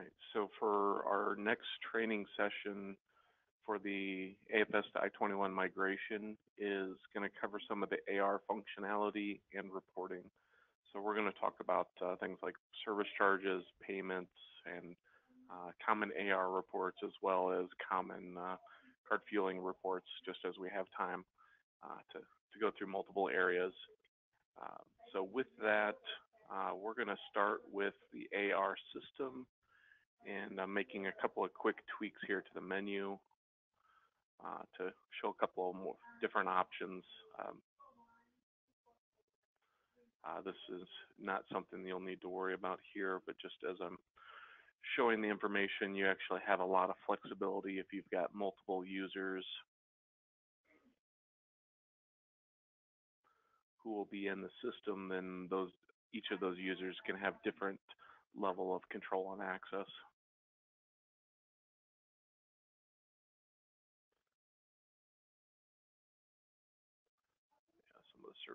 right. So for our next training session for the AFS to i21 migration is going to cover some of the AR functionality and reporting. So we're going to talk about uh, things like service charges, payments, and uh, common AR reports, as well as common uh, card fueling reports, just as we have time uh, to, to go through multiple areas. Uh, so with that, uh, we're going to start with the AR system and I'm making a couple of quick tweaks here to the menu uh, to show a couple of more different options. Um, uh, this is not something you'll need to worry about here, but just as I'm showing the information, you actually have a lot of flexibility if you've got multiple users who will be in the system, then those each of those users can have different level of control and access.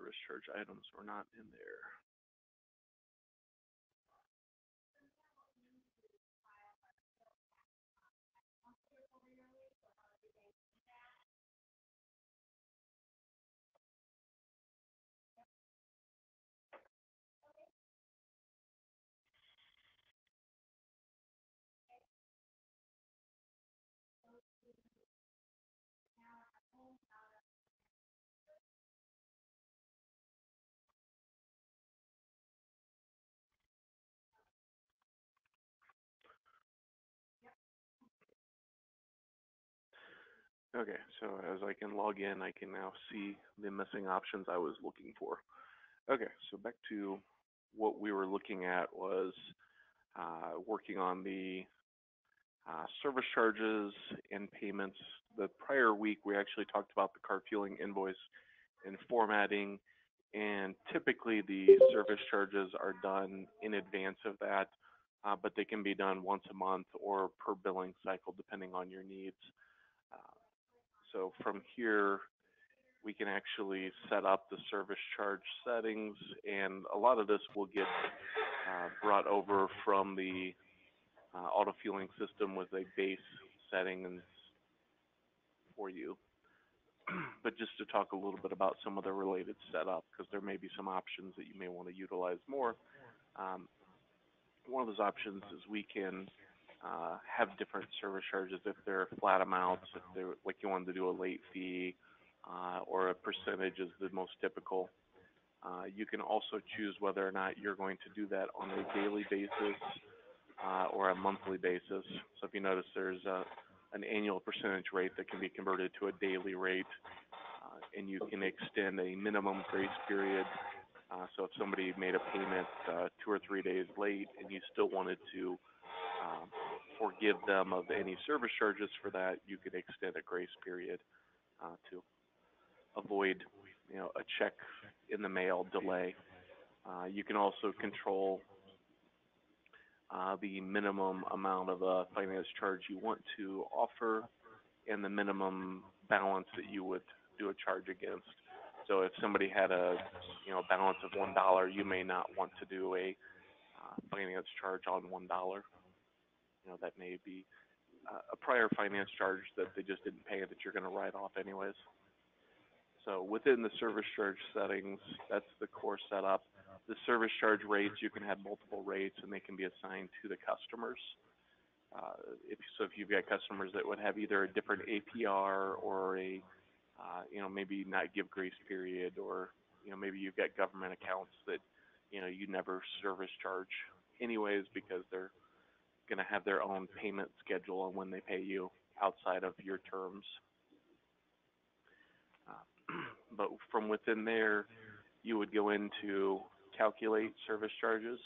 Service charge items were not in there. Okay, so as I can log in, I can now see the missing options I was looking for. Okay, so back to what we were looking at was uh, working on the uh, service charges and payments. The prior week, we actually talked about the card fueling invoice and formatting, and typically the service charges are done in advance of that, uh, but they can be done once a month or per billing cycle, depending on your needs. So from here, we can actually set up the service charge settings, and a lot of this will get uh, brought over from the uh, auto fueling system with a base setting for you. but just to talk a little bit about some of the related setup, because there may be some options that you may want to utilize more. Um, one of those options is we can uh, have different service charges if they're flat amounts, if they're like you wanted to do a late fee, uh, or a percentage is the most typical. Uh, you can also choose whether or not you're going to do that on a daily basis uh, or a monthly basis. So if you notice there's a, an annual percentage rate that can be converted to a daily rate, uh, and you can extend a minimum grace period. Uh, so if somebody made a payment uh, two or three days late and you still wanted to um, forgive them of any service charges for that, you could extend a grace period uh, to avoid, you know, a check in the mail delay. Uh, you can also control uh, the minimum amount of a finance charge you want to offer and the minimum balance that you would do a charge against. So if somebody had a you know balance of one dollar, you may not want to do a uh, finance charge on one dollar. You know that may be uh, a prior finance charge that they just didn't pay that you're going to write off anyways. So within the service charge settings, that's the core setup. The service charge rates, you can have multiple rates and they can be assigned to the customers. Uh, if, so if you've got customers that would have either a different APR or a, uh, you know, maybe not give grace period or, you know, maybe you've got government accounts that, you know, you never service charge anyways because they're going to have their own payment schedule on when they pay you outside of your terms. but from within there, you would go into calculate service charges.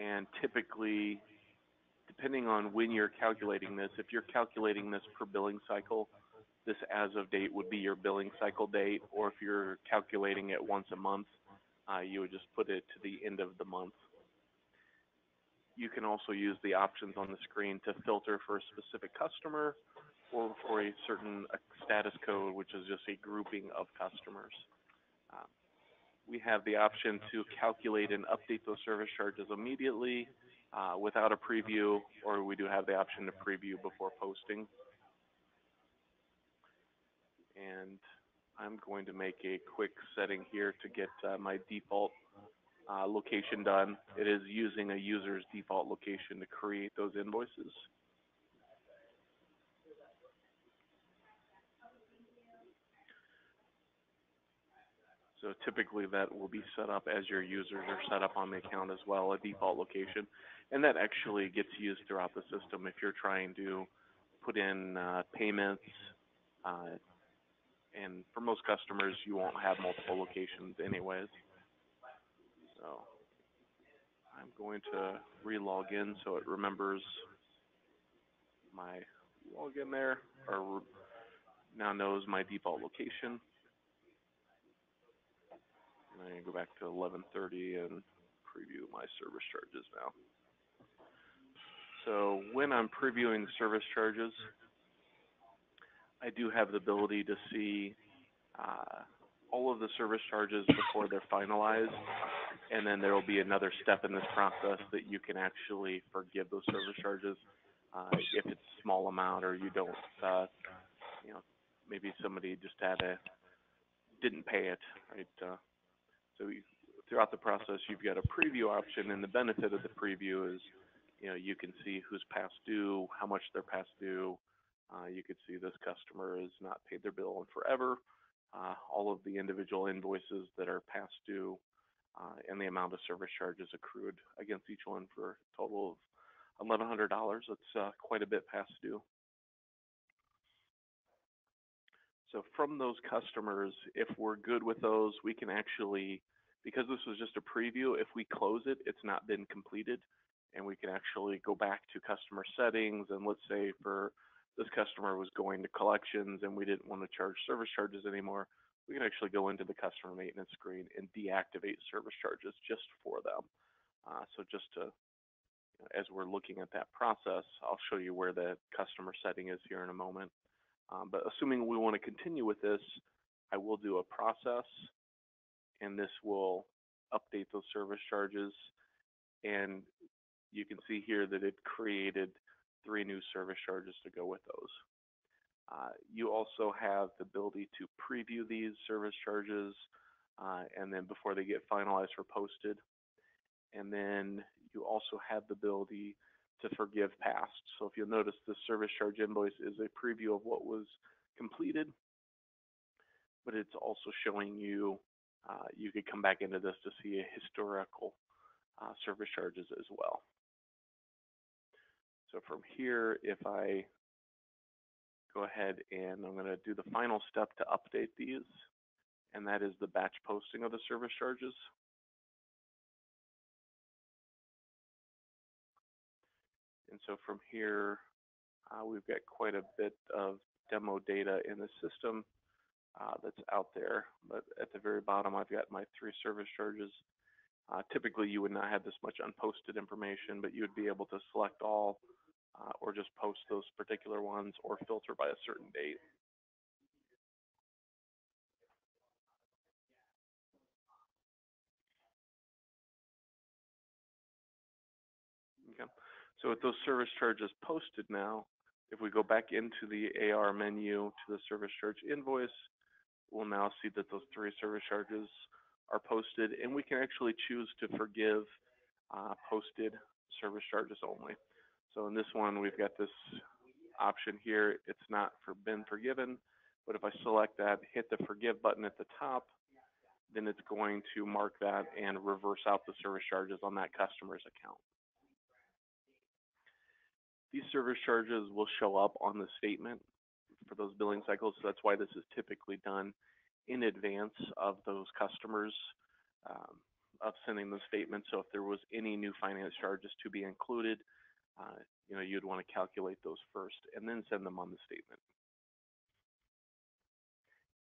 And typically, depending on when you're calculating this, if you're calculating this per billing cycle, this as of date would be your billing cycle date, or if you're calculating it once a month, uh, you would just put it to the end of the month. You can also use the options on the screen to filter for a specific customer or for a certain status code, which is just a grouping of customers. Um, we have the option to calculate and update those service charges immediately uh, without a preview, or we do have the option to preview before posting. And I'm going to make a quick setting here to get uh, my default uh, location done. It is using a user's default location to create those invoices. So typically that will be set up as your users are set up on the account as well, a default location. And that actually gets used throughout the system if you're trying to put in uh, payments. Uh, and for most customers, you won't have multiple locations anyways. So I'm going to re-log in so it remembers my login there, or now knows my default location. And I'm going to go back to 1130 and preview my service charges now. So when I'm previewing service charges, I do have the ability to see uh, all of the service charges before they're finalized, and then there will be another step in this process that you can actually forgive those service charges uh, if it's a small amount or you don't, uh, you know, maybe somebody just had a didn't pay it, right? Uh, so we, throughout the process, you've got a preview option, and the benefit of the preview is, you know, you can see who's past due, how much they're past due. Uh, you could see this customer has not paid their bill in forever. Uh, all of the individual invoices that are past due, and the amount of service charges accrued against each one for a total of $1,100. That's uh, quite a bit past due. So from those customers, if we're good with those, we can actually, because this was just a preview, if we close it, it's not been completed, and we can actually go back to customer settings, and let's say for this customer was going to collections and we didn't want to charge service charges anymore, we can actually go into the customer maintenance screen and deactivate service charges just for them. Uh, so just to, as we're looking at that process, I'll show you where the customer setting is here in a moment. Um, but assuming we want to continue with this, I will do a process, and this will update those service charges. And you can see here that it created three new service charges to go with those. Uh, you also have the ability to preview these service charges uh, and then before they get finalized or posted. And then you also have the ability to forgive past. So if you'll notice, the service charge invoice is a preview of what was completed, but it's also showing you, uh, you could come back into this to see a historical uh, service charges as well. So from here, if I go ahead and I'm going to do the final step to update these, and that is the batch posting of the service charges. And so from here, uh, we've got quite a bit of demo data in the system uh, that's out there. But at the very bottom, I've got my three service charges. Uh, typically, you would not have this much unposted information, but you would be able to select all uh, or just post those particular ones or filter by a certain date. Okay. So with those service charges posted now, if we go back into the AR menu to the service charge invoice, we'll now see that those three service charges are posted and we can actually choose to forgive uh, posted service charges only. So in this one, we've got this option here. It's not for been forgiven, but if I select that, hit the forgive button at the top, then it's going to mark that and reverse out the service charges on that customer's account. These service charges will show up on the statement for those billing cycles. So that's why this is typically done in advance of those customers um, of sending the statement. So if there was any new finance charges to be included, uh, you know, you'd want to calculate those first and then send them on the statement.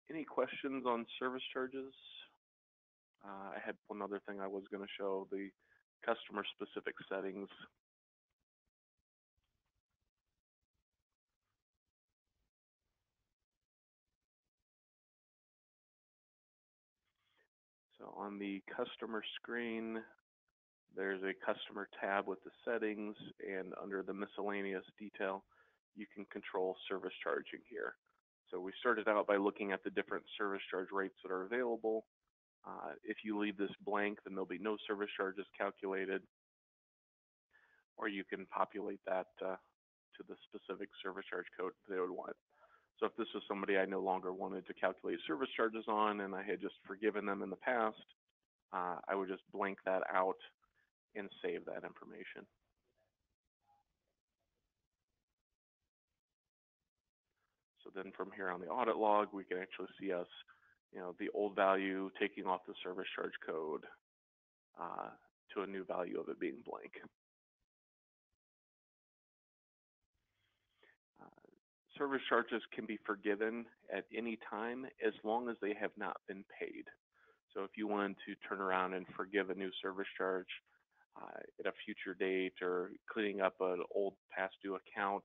Any questions on service charges? Uh, I had one other thing I was going to show, the customer specific settings So on the customer screen, there's a customer tab with the settings, and under the miscellaneous detail, you can control service charging here. So we started out by looking at the different service charge rates that are available. Uh, if you leave this blank, then there'll be no service charges calculated, or you can populate that uh, to the specific service charge code they would want. So if this was somebody I no longer wanted to calculate service charges on and I had just forgiven them in the past, uh, I would just blank that out and save that information. So then from here on the audit log, we can actually see us, you know, the old value taking off the service charge code uh, to a new value of it being blank. Uh, service charges can be forgiven at any time as long as they have not been paid. So if you wanted to turn around and forgive a new service charge at a future date or cleaning up an old past due account,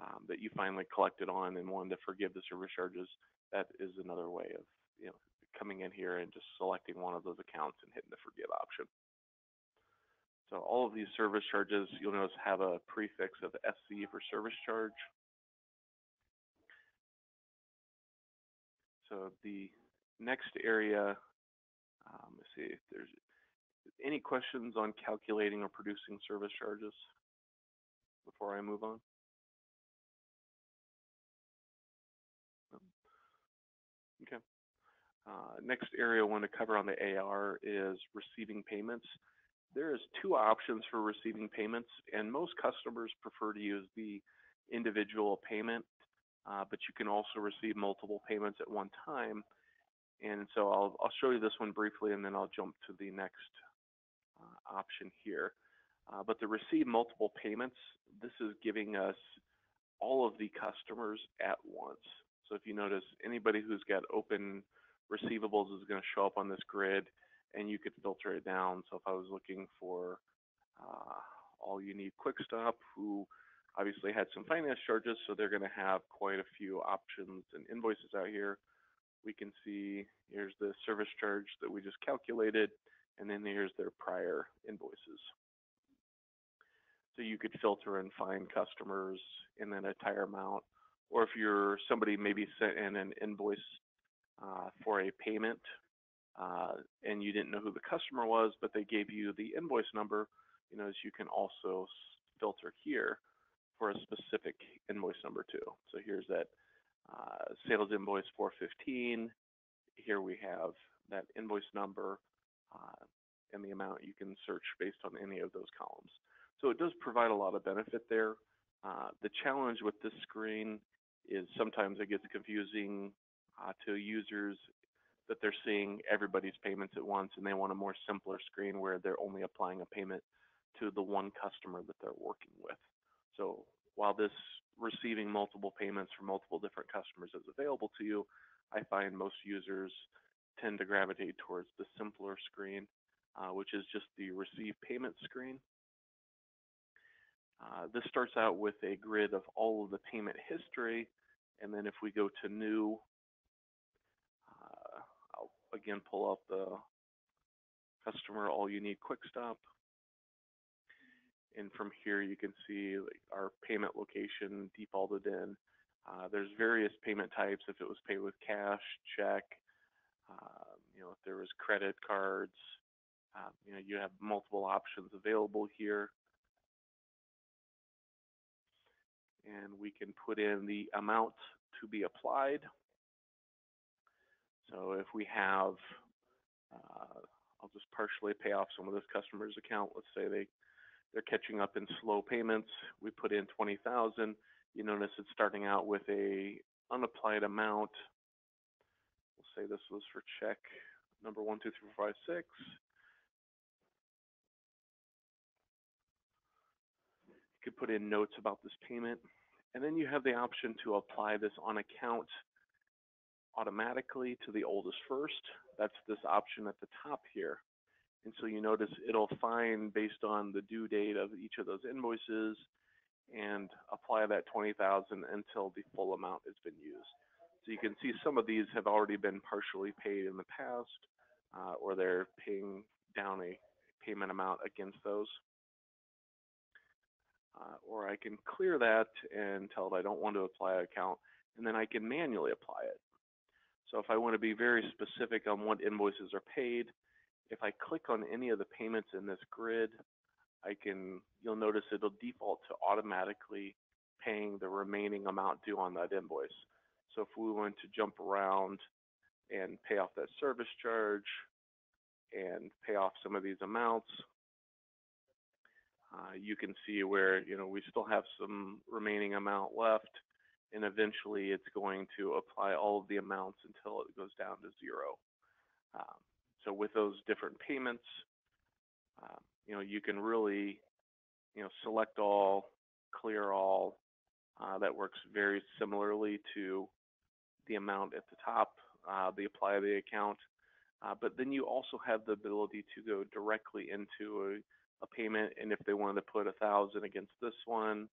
um, that you finally collected on and wanted to forgive the service charges, that is another way of you know coming in here and just selecting one of those accounts and hitting the forgive option. So all of these service charges, you'll notice have a prefix of SC for service charge. So the next area, um, let's see if there's any questions on calculating or producing service charges before I move on. Okay. Uh, next area I want to cover on the AR is receiving payments. There is two options for receiving payments, and most customers prefer to use the individual payment, uh, but you can also receive multiple payments at one time. And so I'll, I'll show you this one briefly, and then I'll jump to the next option here. Uh, but to receive multiple payments, this is giving us all of the customers at once. So if you notice, anybody who's got open receivables is going to show up on this grid, and you could filter it down. So if I was looking for uh, all you need quick stop, who obviously had some finance charges, so they're going to have quite a few options and invoices out here. We can see here's the service charge that we just calculated, and then here's their prior invoices. So you could filter and find customers and then a tire amount or if you're somebody maybe sent in an invoice uh, for a payment uh, and you didn't know who the customer was, but they gave you the invoice number, you know, as you can also filter here for a specific invoice number too. So here's that uh, sales invoice 415. Here we have that invoice number and the amount you can search based on any of those columns. So it does provide a lot of benefit there. Uh, the challenge with this screen is sometimes it gets confusing uh, to users that they're seeing everybody's payments at once and they want a more simpler screen where they're only applying a payment to the one customer that they're working with. So while this receiving multiple payments from multiple different customers is available to you, I find most users tend to gravitate towards the simpler screen, uh, which is just the receive payment screen. Uh, this starts out with a grid of all of the payment history, and then if we go to new, uh, I'll again pull up the customer all you need quick stop. And from here you can see like, our payment location defaulted in. Uh, there's various payment types if it was paid with cash, check, uh, you know, if there was credit cards, uh, you know, you have multiple options available here. and we can put in the amount to be applied. So if we have, uh, I'll just partially pay off some of this customer's account. Let's say they they're catching up in slow payments. We put in 20,000. You notice it's starting out with a unapplied amount. Say this was for check number one, two, three, four, five, six. You could put in notes about this payment. And then you have the option to apply this on account automatically to the oldest first. That's this option at the top here. And so you notice it'll find based on the due date of each of those invoices and apply that 20,000 until the full amount has been used. So you can see some of these have already been partially paid in the past. uh, or they're paying down a payment amount against those. Uh, or I can clear that and tell it I don't want to apply an account, and then I can manually apply it. So if I want to be very specific on what invoices are paid, if I click on any of the payments in this grid, I can, you'll notice it'll default to automatically paying the remaining amount due on that invoice. So if we want to jump around and pay off that service charge and pay off some of these amounts, uh, you can see where, you know, we still have some remaining amount left and eventually it's going to apply all of the amounts until it goes down to zero. Um, so with those different payments, um, you know, you can really, you know, select all, clear all. Uh, that works very similarly to the amount at the top, uh, the apply the account. Uh, but then you also have the ability to go directly into a, a payment, and if they wanted to put a thousand against this one,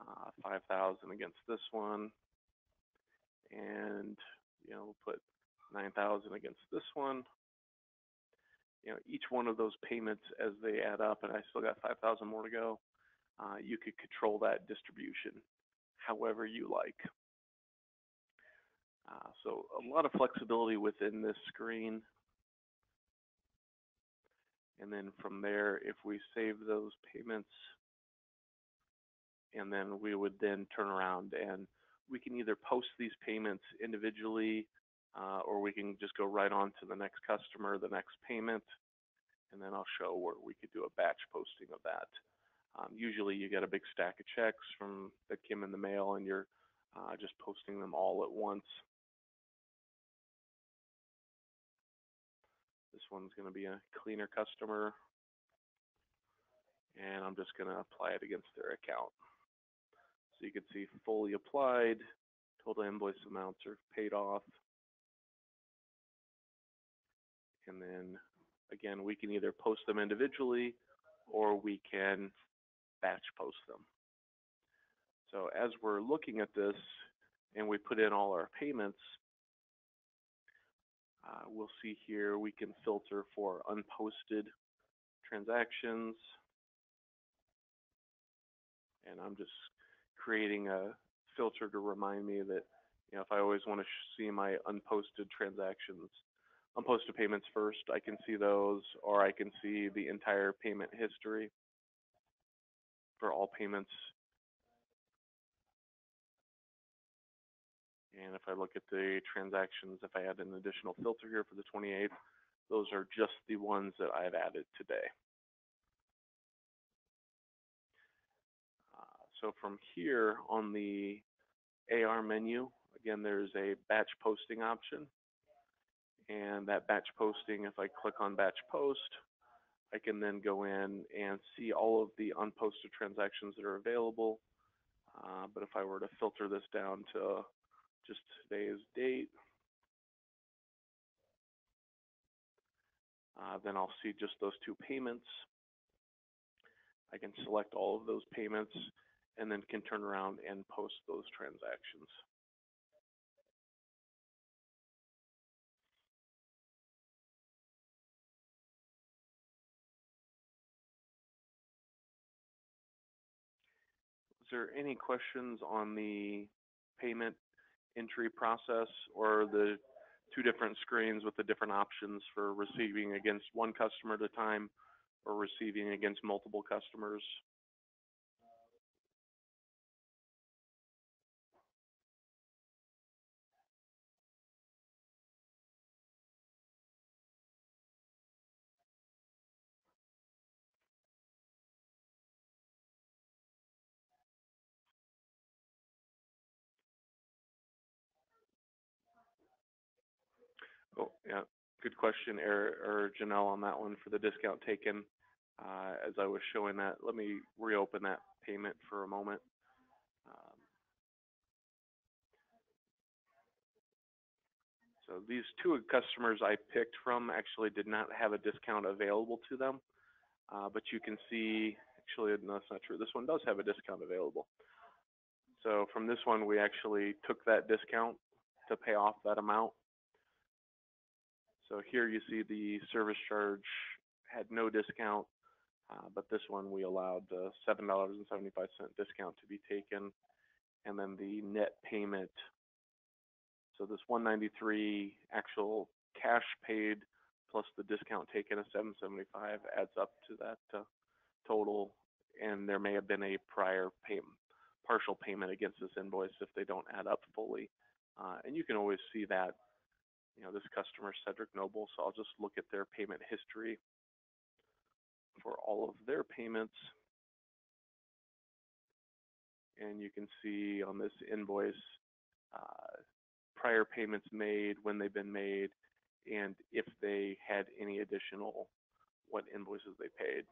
uh, 5,000 against this one, and you know, put 9,000 against this one. You know, each one of those payments as they add up, and I still got 5,000 more to go, uh, you could control that distribution however you like. Uh, so a lot of flexibility within this screen. And then from there, if we save those payments, and then we would then turn around and we can either post these payments individually uh, or we can just go right on to the next customer, the next payment, and then I'll show where we could do a batch posting of that. Um, usually you get a big stack of checks from that came in the mail and you're uh, just posting them all at once. One's going to be a cleaner customer and I'm just going to apply it against their account. So you can see fully applied, total invoice amounts are paid off. And then again, we can either post them individually or we can batch post them. So as we're looking at this and we put in all our payments, Uh, we'll see here we can filter for unposted transactions. And I'm just creating a filter to remind me that you know if I always want to see my unposted transactions, unposted payments first, I can see those, or I can see the entire payment history for all payments. And if I look at the transactions, if I add an additional filter here for the 28th, those are just the ones that I've added today. So from here on the AR menu, again, there's a batch posting option. And that batch posting, if I click on batch post, I can then go in and see all of the unposted transactions that are available. Uh, but if I were to filter this down to just today's date, uh, then I'll see just those two payments. I can select all of those payments and then can turn around and post those transactions. Is there any questions on the payment entry process or the two different screens with the different options for receiving against one customer at a time or receiving against multiple customers? Good question, er, or Janelle on that one for the discount taken. Uh, as I was showing that, let me reopen that payment for a moment. Um, so these two customers I picked from actually did not have a discount available to them, uh, but you can see, actually, no, that's not true. This one does have a discount available. So from this one, we actually took that discount to pay off that amount. So here you see the service charge had no discount, uh, but this one we allowed the seven dollars and seventy-five cent discount to be taken, and then the net payment. So this one ninety-three actual cash paid plus the discount taken of seven seventy-five adds up to that uh, total, and there may have been a prior payment, partial payment against this invoice if they don't add up fully. Uh, and you can always see that, you know, this customer Cedric Noble, so I'll just look at their payment history for all of their payments. And you can see on this invoice, uh, prior payments made, when they've been made, and if they had any additional, what invoices they paid.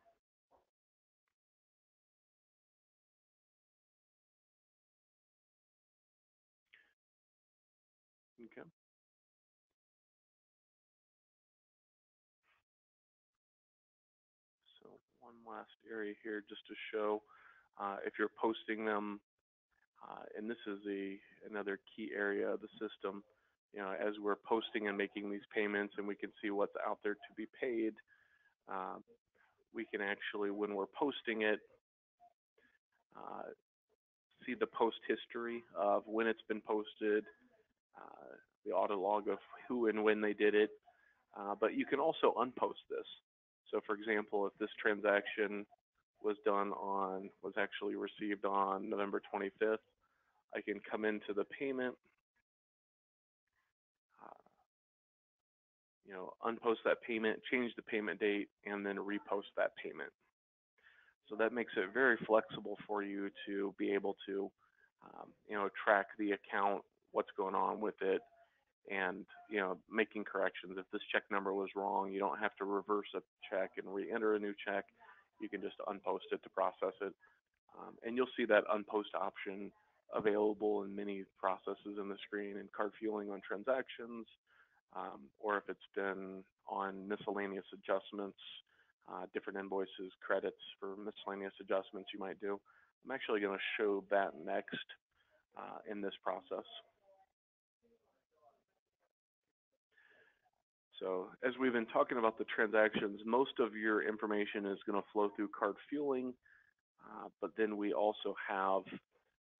Last area here just to show uh, if you're posting them, uh, and this is a another key area of the system. You know, as we're posting and making these payments, and we can see what's out there to be paid, uh, we can actually, when we're posting it, uh, see the post history of when it's been posted, uh, the audit log of who and when they did it. Uh, but you can also unpost this. So for example, if this transaction was done on, was actually received on November 25th, I can come into the payment, uh, you know, unpost that payment, change the payment date, and then repost that payment. So that makes it very flexible for you to be able to, um, you know, track the account, what's going on with it, and you know making corrections. If this check number was wrong, you don't have to reverse a check and re-enter a new check. You can just unpost it to process it, um, and you'll see that unpost option available in many processes in the screen in card fueling on transactions, um, or if it's been on miscellaneous adjustments, uh, different invoices, credits for miscellaneous adjustments you might do. I'm actually going to show that next uh, in this process. So as we've been talking about the transactions, most of your information is going to flow through card fueling, uh, but then we also have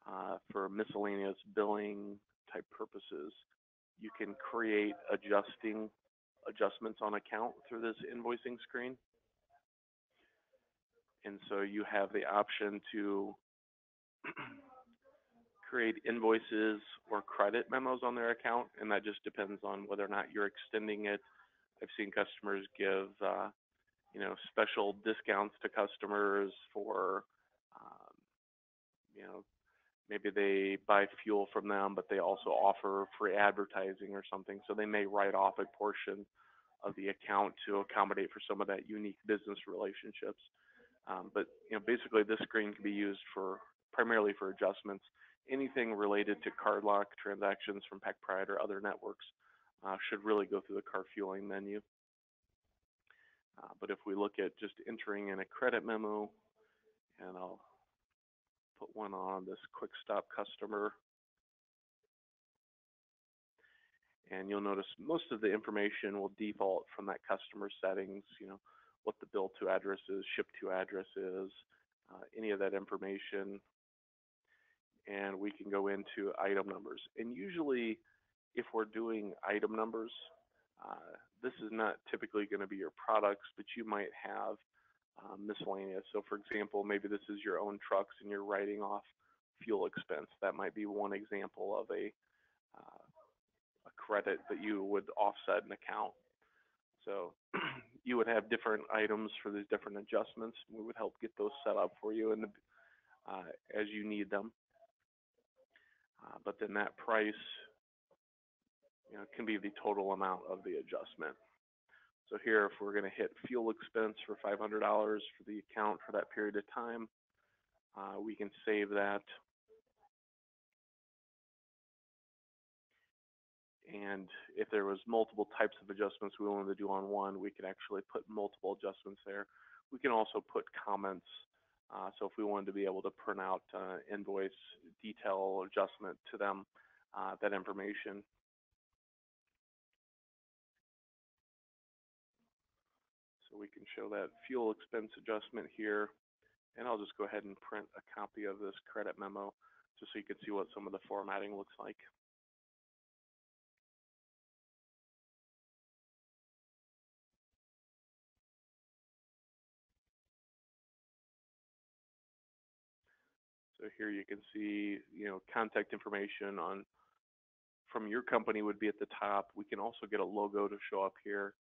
uh, for miscellaneous billing type purposes, you can create adjusting adjustments on account through this invoicing screen. And so you have the option to create invoices or credit memos on their account, and that just depends on whether or not you're extending it. I've seen customers give, uh, you know, special discounts to customers for, um, you know, maybe they buy fuel from them, but they also offer free advertising or something. So they may write off a portion of the account to accommodate for some of that unique business relationships. Um, but you know, basically, this screen can be used for primarily for adjustments anything related to card lock transactions from PacPride or other networks uh, should really go through the card fueling menu. Uh, but if we look at just entering in a credit memo, and I'll put one on this quick stop customer. And you'll notice most of the information will default from that customer settings, you know, what the bill to address is, ship to address is, uh, any of that information and we can go into item numbers. And usually, if we're doing item numbers, uh, this is not typically going to be your products, but you might have um, miscellaneous. So, for example, maybe this is your own trucks and you're writing off fuel expense. That might be one example of a, uh, a credit that you would offset an account. So you would have different items for these different adjustments. We would help get those set up for you and uh, as you need them. Uh, but then that price you know, can be the total amount of the adjustment. So here, if we're going to hit fuel expense for $500 for the account for that period of time, uh, we can save that. And if there was multiple types of adjustments we wanted to do on one, we could actually put multiple adjustments there. We can also put comments so if we wanted to be able to print out uh, invoice detail adjustment to them, uh, that information. So we can show that fuel expense adjustment here. And I'll just go ahead and print a copy of this credit memo just so you can see what some of the formatting looks like. So here you can see, you know, contact information on from your company would be at the top. We can also get a logo to show up here,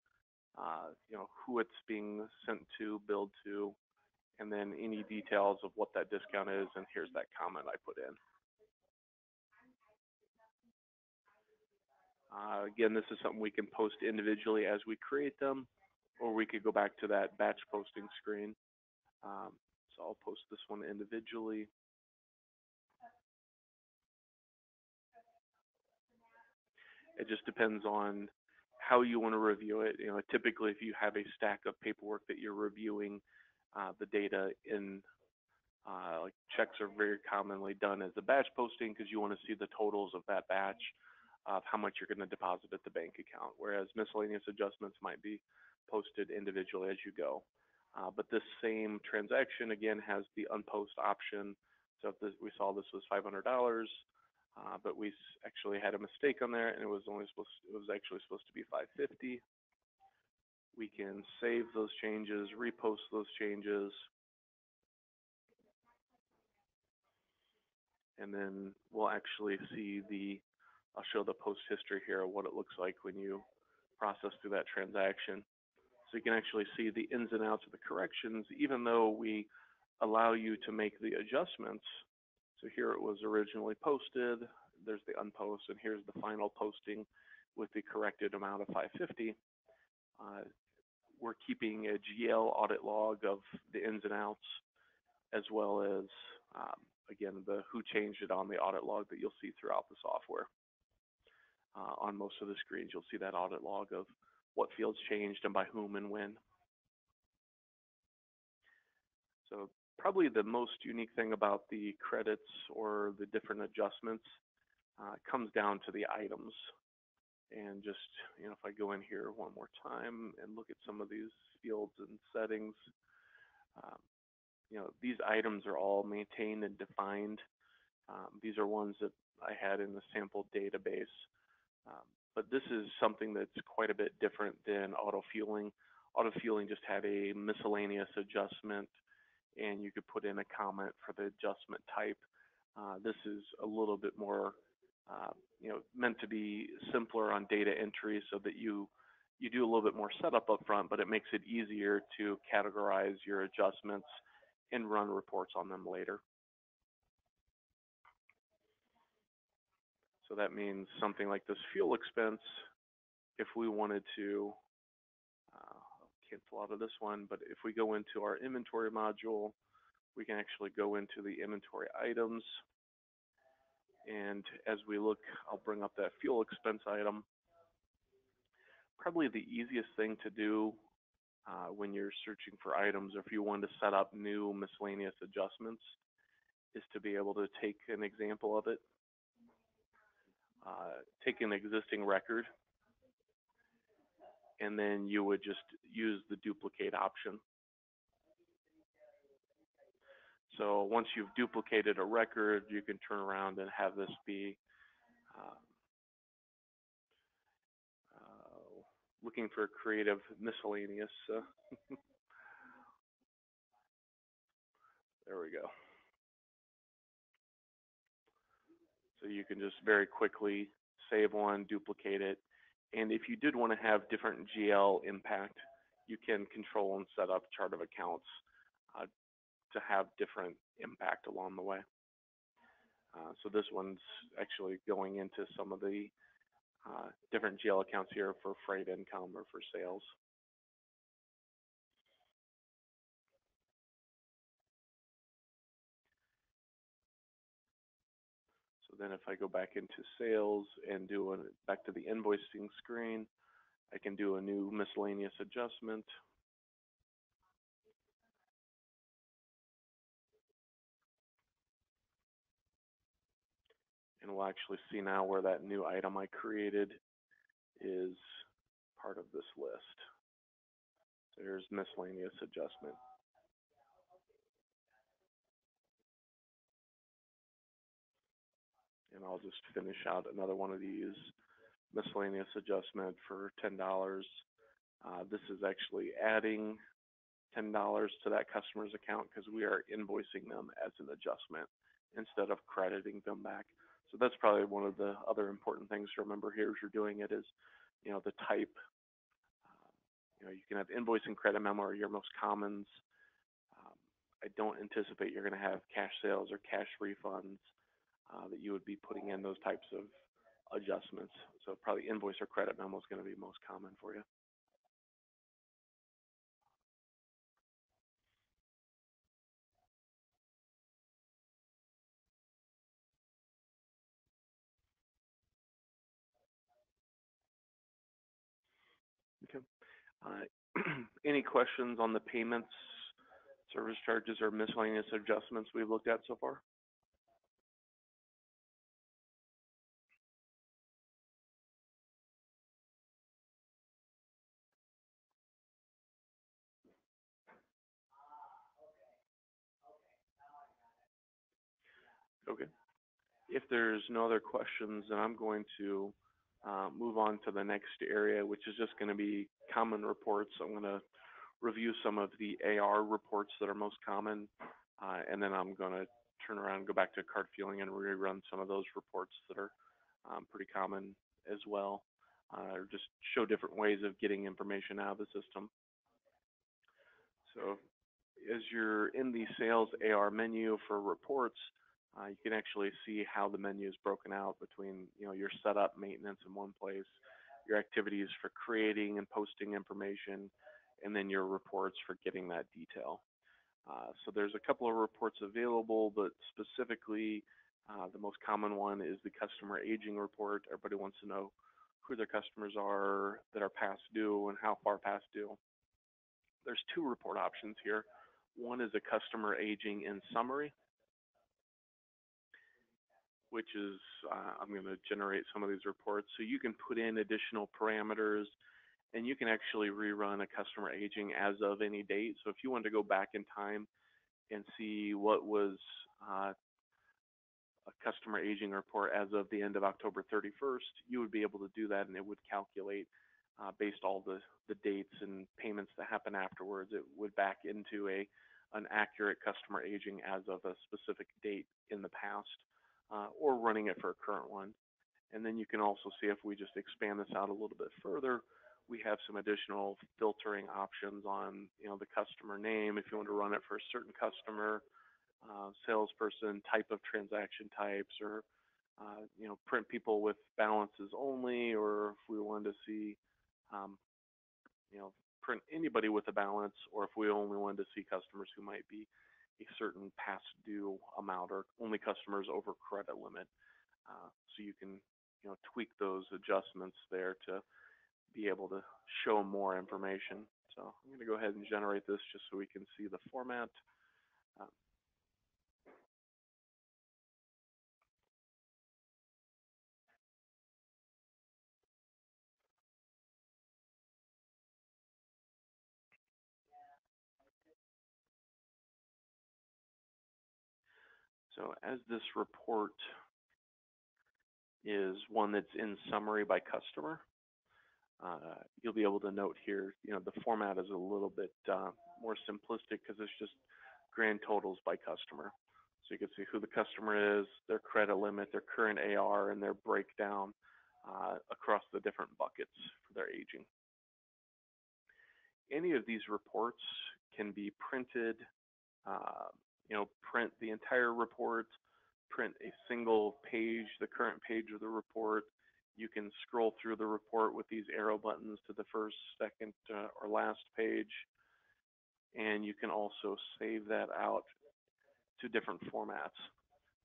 uh, you know, who it's being sent to, billed to, and then any details of what that discount is, and here's that comment I put in. Uh, again, this is something we can post individually as we create them, or we could go back to that batch posting screen. Um, so I'll post this one individually. It just depends on how you want to review it. You know, typically if you have a stack of paperwork that you're reviewing uh, the data in, uh, like checks are very commonly done as a batch posting because you want to see the totals of that batch of how much you're going to deposit at the bank account, whereas miscellaneous adjustments might be posted individually as you go. Uh, but this same transaction again has the unpost option. So if this, we saw this was $500, uh, but we actually had a mistake on there, and it was only supposed it was actually supposed to be 550. We can save those changes, repost those changes, and then we'll actually see the. I'll show the post history here of what it looks like when you process through that transaction. So you can actually see the ins and outs of the corrections, even though we allow you to make the adjustments so here it was originally posted, there's the unpost, and here's the final posting with the corrected amount of 550. Uh, we're keeping a GL audit log of the ins and outs, as well as, um, again, the who changed it on the audit log that you'll see throughout the software. Uh, on most of the screens, you'll see that audit log of what fields changed and by whom and when. So probably the most unique thing about the credits or the different adjustments uh, comes down to the items. And just, you know, if I go in here one more time and look at some of these fields and settings, um, you know, these items are all maintained and defined. Um, these are ones that I had in the sample database. Um, but this is something that's quite a bit different than auto fueling. Auto fueling just had a miscellaneous adjustment and you could put in a comment for the adjustment type. Uh, this is a little bit more, uh, you know, meant to be simpler on data entry so that you you do a little bit more setup up front, but it makes it easier to categorize your adjustments and run reports on them later. So that means something like this fuel expense, if we wanted to cancel out of this one, but if we go into our inventory module, we can actually go into the inventory items. And as we look, I'll bring up that fuel expense item. Probably the easiest thing to do uh, when you're searching for items or if you want to set up new miscellaneous adjustments is to be able to take an example of it. Uh, take an existing record and then you would just use the duplicate option. So once you've duplicated a record, you can turn around and have this be uh, uh, looking for creative miscellaneous. Uh, there we go. So you can just very quickly save one, duplicate it, and if you did want to have different GL impact, you can control and set up chart of accounts uh, to have different impact along the way. Uh, so this one's actually going into some of the uh, different GL accounts here for freight income or for sales. Then if I go back into sales and do a, back to the invoicing screen, I can do a new miscellaneous adjustment. And we'll actually see now where that new item I created is part of this list. There's miscellaneous adjustment. And I'll just finish out another one of these miscellaneous adjustment for ten dollars. Uh, this is actually adding ten dollars to that customer's account because we are invoicing them as an adjustment instead of crediting them back. So that's probably one of the other important things to remember here as you're doing it is, you know, the type. Uh, you know, you can have invoice and credit memo are your most commons. Um, I don't anticipate you're going to have cash sales or cash refunds that you would be putting in those types of adjustments. So probably invoice or credit memo is going to be most common for you. Okay. Uh, any questions on the payments, service charges, or miscellaneous adjustments we've looked at so far? Okay. If there's no other questions, then I'm going to uh, move on to the next area, which is just going to be common reports. I'm going to review some of the AR reports that are most common, uh, and then I'm going to turn around go back to card fueling, and rerun some of those reports that are um, pretty common as well, uh, or just show different ways of getting information out of the system. So as you're in the sales AR menu for reports, uh, you can actually see how the menu is broken out between you know your setup maintenance in one place, your activities for creating and posting information, and then your reports for getting that detail. Uh, so there's a couple of reports available, but specifically uh, the most common one is the customer aging report. Everybody wants to know who their customers are that are past due and how far past due. There's two report options here. One is a customer aging in summary, which is, uh, I'm going to generate some of these reports. So you can put in additional parameters and you can actually rerun a customer aging as of any date. So if you wanted to go back in time and see what was uh, a customer aging report as of the end of October 31st, you would be able to do that and it would calculate uh, based all the, the dates and payments that happen afterwards. It would back into a an accurate customer aging as of a specific date in the past uh, or running it for a current one. And then you can also see if we just expand this out a little bit further, we have some additional filtering options on you know the customer name if you want to run it for a certain customer, uh, salesperson, type of transaction types, or uh, you know print people with balances only, or if we wanted to see um, you know print anybody with a balance, or if we only wanted to see customers who might be a certain past due amount or only customers over credit limit. Uh, so you can, you know, tweak those adjustments there to be able to show more information. So I'm going to go ahead and generate this just so we can see the format. Uh, So as this report is one that's in summary by customer, uh, you'll be able to note here, you know, the format is a little bit uh, more simplistic because it's just grand totals by customer. So you can see who the customer is, their credit limit, their current AR, and their breakdown uh, across the different buckets for their aging. Any of these reports can be printed uh, you know, print the entire report, print a single page, the current page of the report. You can scroll through the report with these arrow buttons to the first, second, uh, or last page. And you can also save that out to different formats.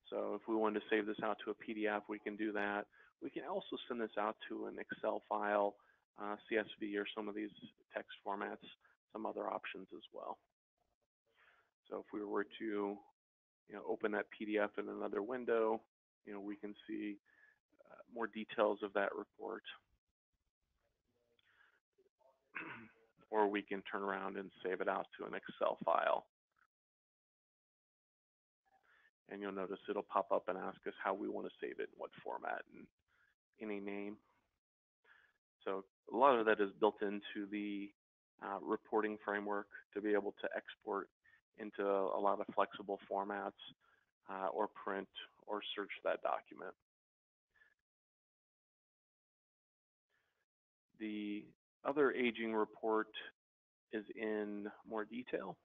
So if we wanted to save this out to a PDF, we can do that. We can also send this out to an Excel file, uh, CSV, or some of these text formats, some other options as well. So if we were to, you know, open that PDF in another window, you know, we can see uh, more details of that report. or we can turn around and save it out to an Excel file. And you'll notice it'll pop up and ask us how we want to save it, in what format, and any name. So a lot of that is built into the uh, reporting framework to be able to export into a lot of flexible formats uh, or print or search that document. The other aging report is in more detail.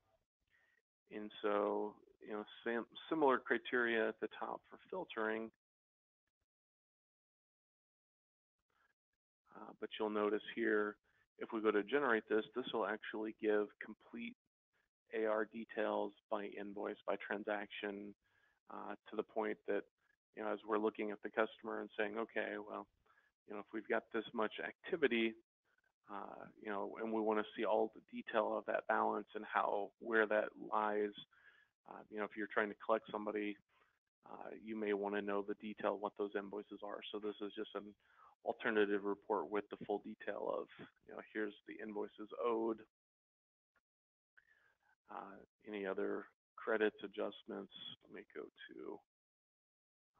And so, you know, similar criteria at the top for filtering. Uh, but you'll notice here, if we go to generate this, this will actually give complete AR details by invoice, by transaction, uh, to the point that, you know, as we're looking at the customer and saying, okay, well, you know, if we've got this much activity, uh, you know, and we want to see all the detail of that balance and how, where that lies, uh, you know, if you're trying to collect somebody, you may want to know the detail what those invoices are. So this is just an alternative report with the full detail of, you know, here's the invoices owed, uh, any other credits, adjustments. Let me go to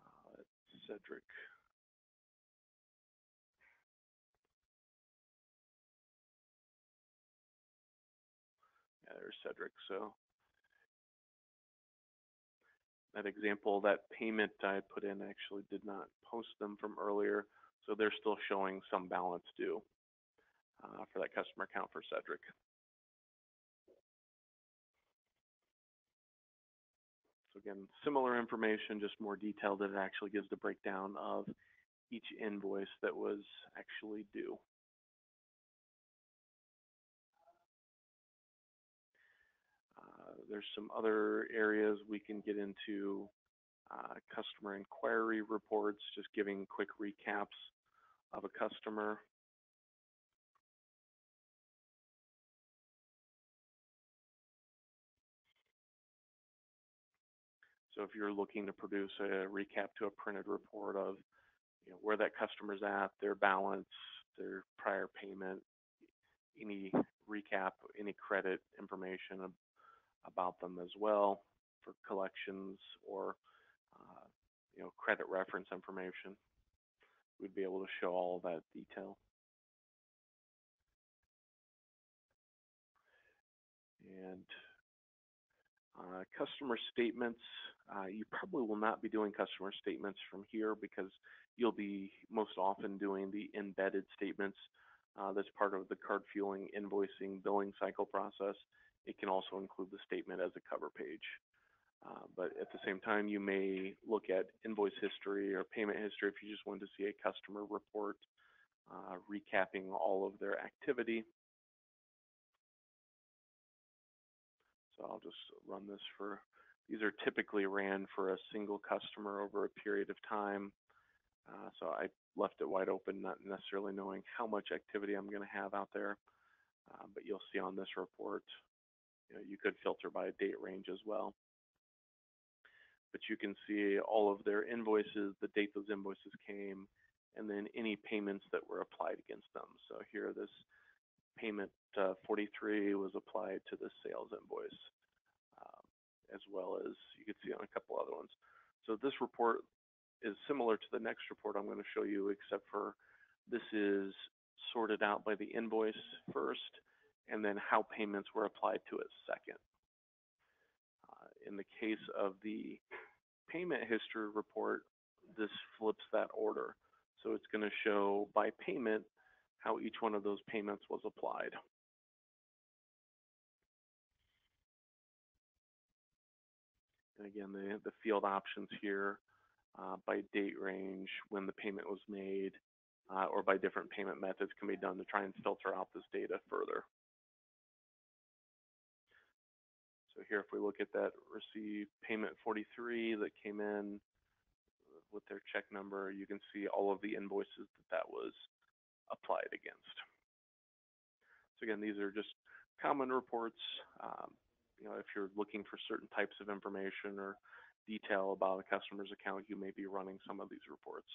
uh, Cedric. Yeah, there's Cedric. So that example, that payment I put in actually did not post them from earlier, so they're still showing some balance due uh, for that customer account for Cedric. Again, similar information, just more detailed that it actually gives the breakdown of each invoice that was actually due. Uh, there's some other areas we can get into uh, customer inquiry reports, just giving quick recaps of a customer. So if you're looking to produce a recap to a printed report of you know, where that customer's at, their balance, their prior payment, any recap, any credit information about them as well for collections or uh, you know credit reference information, we'd be able to show all that detail. And uh, customer statements, uh, you probably will not be doing customer statements from here because you'll be most often doing the embedded statements uh, that's part of the card fueling invoicing billing cycle process. It can also include the statement as a cover page. Uh, but at the same time, you may look at invoice history or payment history if you just wanted to see a customer report uh, recapping all of their activity. So I'll just run this for, these are typically ran for a single customer over a period of time. Uh, so I left it wide open, not necessarily knowing how much activity I'm going to have out there. Uh, but you'll see on this report, you, know, you could filter by date range as well. But you can see all of their invoices, the date those invoices came, and then any payments that were applied against them. So here, this payment uh, 43 was applied to the sales invoice, as well as you can see on a couple other ones. So this report is similar to the next report I'm going to show you, except for this is sorted out by the invoice first, and then how payments were applied to it second. Uh, in the case of the payment history report, this flips that order. So it's going to show by payment how each one of those payments was applied. And again, the, the field options here uh, by date range, when the payment was made, uh, or by different payment methods can be done to try and filter out this data further. So here, if we look at that received payment 43 that came in with their check number, you can see all of the invoices that that was applied against. So again, these are just common reports. Um, you know, if you're looking for certain types of information or detail about a customer's account, you may be running some of these reports.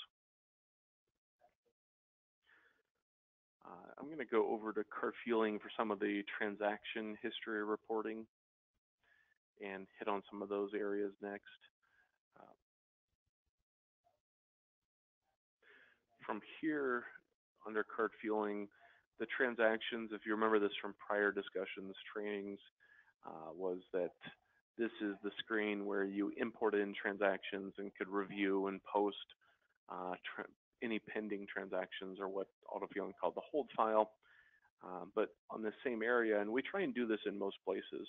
Uh, I'm going to go over to card fueling for some of the transaction history reporting and hit on some of those areas next. Uh, from here, under card fueling, the transactions, if you remember this from prior discussions, trainings, was that this is the screen where you import in transactions and could review and post uh, any pending transactions or what AutoFueling called the hold file. Um, but on the same area, and we try and do this in most places,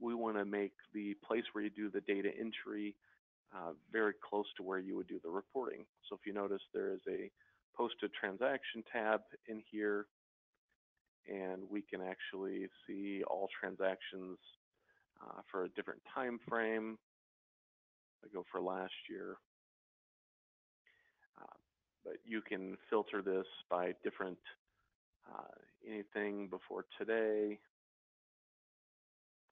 we want to make the place where you do the data entry uh, very close to where you would do the reporting. So if you notice there is a posted transaction tab in here, and we can actually see all transactions uh, for a different time frame. I go for last year. Uh, but you can filter this by different, uh, anything before today,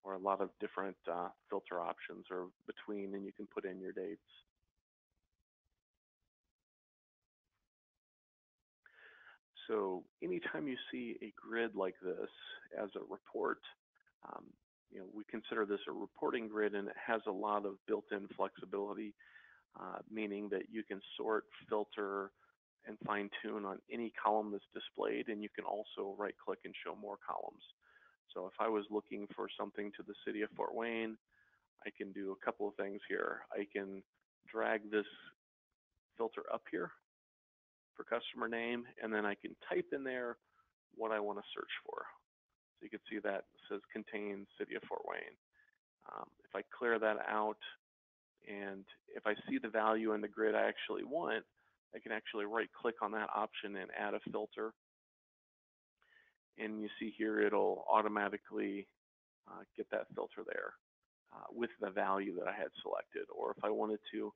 or a lot of different uh, filter options or between, and you can put in your dates. So anytime you see a grid like this as a report, um, you know, we consider this a reporting grid and it has a lot of built-in flexibility, uh, meaning that you can sort, filter, and fine tune on any column that's displayed and you can also right click and show more columns. So if I was looking for something to the city of Fort Wayne, I can do a couple of things here. I can drag this filter up here for customer name and then I can type in there what I want to search for. So you can see that says contains city of Fort Wayne. Um, if I clear that out and if I see the value in the grid I actually want, I can actually right click on that option and add a filter. And you see here it'll automatically uh, get that filter there uh, with the value that I had selected. Or if I wanted to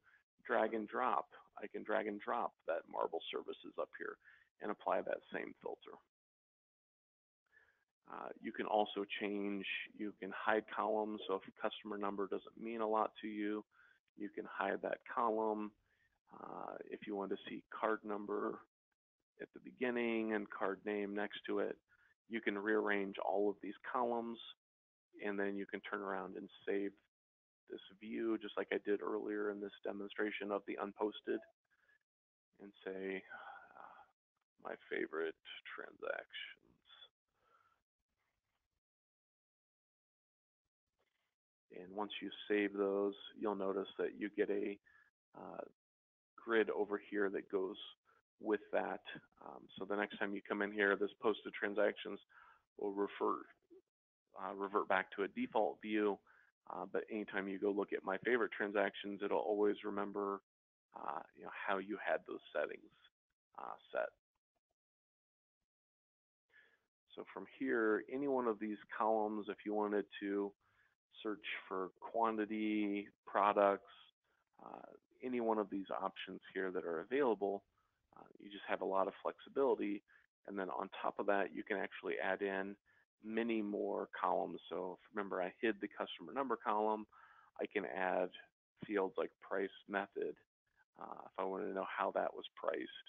drag and drop, I can drag and drop that marble services up here and apply that same filter. Uh, you can also change, you can hide columns, so if customer number doesn't mean a lot to you, you can hide that column. Uh, if you want to see card number at the beginning and card name next to it, you can rearrange all of these columns and then you can turn around and save this view just like I did earlier in this demonstration of the unposted and say uh, my favorite transaction. And once you save those, you'll notice that you get a uh, grid over here that goes with that. Um, so the next time you come in here, this posted transactions will refer, uh, revert back to a default view. Uh, but anytime you go look at my favorite transactions, it'll always remember uh, you know, how you had those settings uh, set. So from here, any one of these columns, if you wanted to search for quantity, products, uh, any one of these options here that are available, uh, you just have a lot of flexibility. And then on top of that, you can actually add in many more columns. So remember, I hid the customer number column. I can add fields like price method uh, if I want to know how that was priced,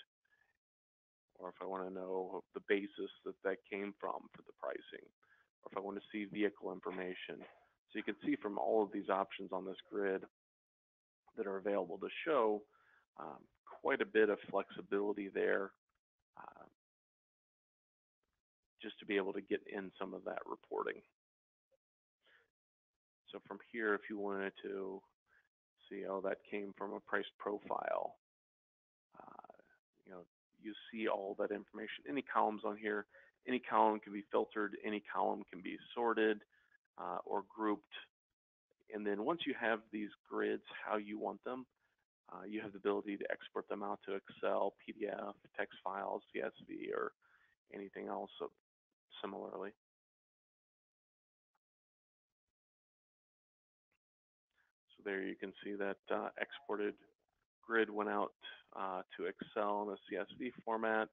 or if I want to know the basis that that came from for the pricing, or if I want to see vehicle information. So you can see from all of these options on this grid that are available to show um, quite a bit of flexibility there uh, just to be able to get in some of that reporting. So from here, if you wanted to see, oh, that came from a price profile, uh, you know, you see all that information. Any columns on here, any column can be filtered, any column can be sorted uh, or grouped. And then once you have these grids how you want them, uh, you have the ability to export them out to Excel, PDF, text files, CSV, or anything else similarly. So there you can see that uh, exported grid went out uh, to Excel in a CSV format.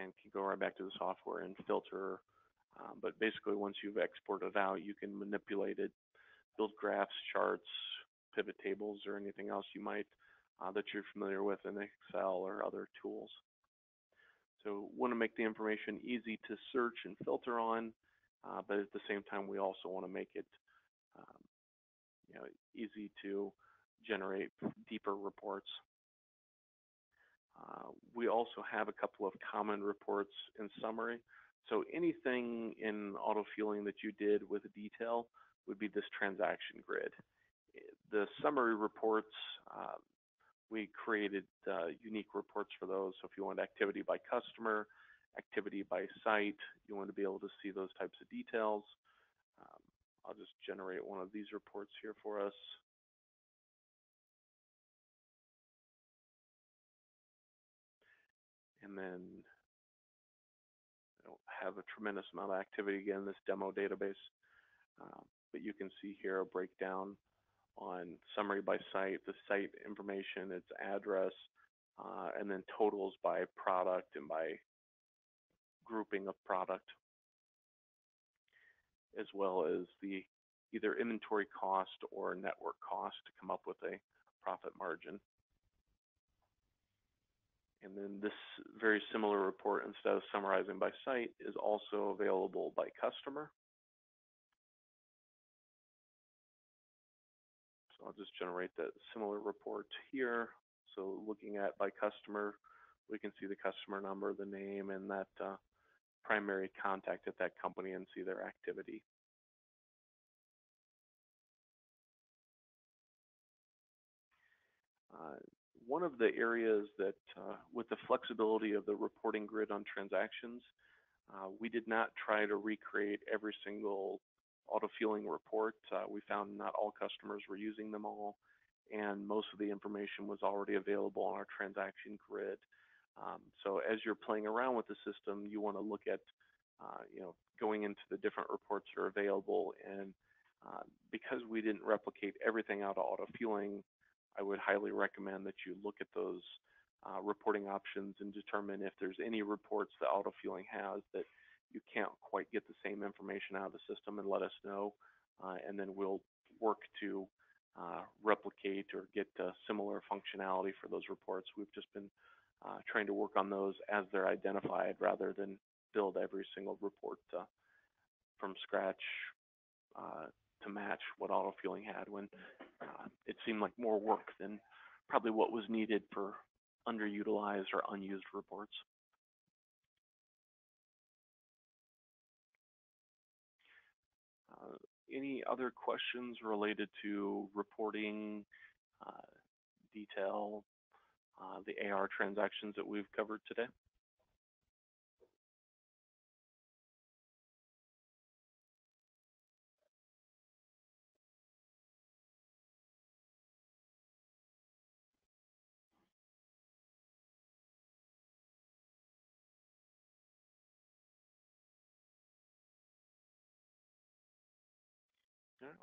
and can go right back to the software and filter Um, but basically, once you've exported out, you can manipulate it, build graphs, charts, pivot tables, or anything else you might uh, that you're familiar with in Excel or other tools. So want to make the information easy to search and filter on, uh, but at the same time, we also want to make it um, you know, easy to generate deeper reports. Uh, we also have a couple of common reports in summary. So anything in auto fueling that you did with detail would be this transaction grid. The summary reports, uh, we created uh, unique reports for those. So if you want activity by customer, activity by site, you want to be able to see those types of details. Um, I'll just generate one of these reports here for us. And then I don't have a tremendous amount of activity again, this demo database, uh, but you can see here a breakdown on summary by site, the site information, its address, uh, and then totals by product and by grouping of product, as well as the either inventory cost or network cost to come up with a profit margin. And then this very similar report, instead of summarizing by site, is also available by customer. I'll just generate that similar report here. So looking at by customer, we can see the customer number, the name, and that uh, primary contact at that company and see their activity. Uh, one of the areas that, uh, with the flexibility of the reporting grid on transactions, uh, we did not try to recreate every single auto fueling report. Uh, we found not all customers were using them all, and most of the information was already available on our transaction grid. Um, so as you're playing around with the system, you want to look at, uh, you know, going into the different reports that are available. And uh, because we didn't replicate everything out of auto fueling, I would highly recommend that you look at those uh, reporting options and determine if there's any reports that auto fueling has that you can't quite get the same information out of the system and let us know. Uh, and then we'll work to uh, replicate or get uh, similar functionality for those reports. We've just been uh, trying to work on those as they're identified rather than build every single report uh, from scratch uh, to match what auto fueling had when it seemed like more work than probably what was needed for underutilized or unused reports. Any other questions related to reporting, uh, detail, uh, the AR transactions that we've covered today?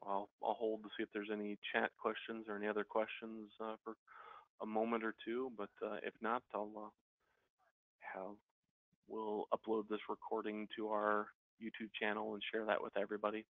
I'll, I'll hold to see if there's any chat questions or any other questions uh, for a moment or two, but uh, if not, I'll uh, have, we'll upload this recording to our YouTube channel and share that with everybody.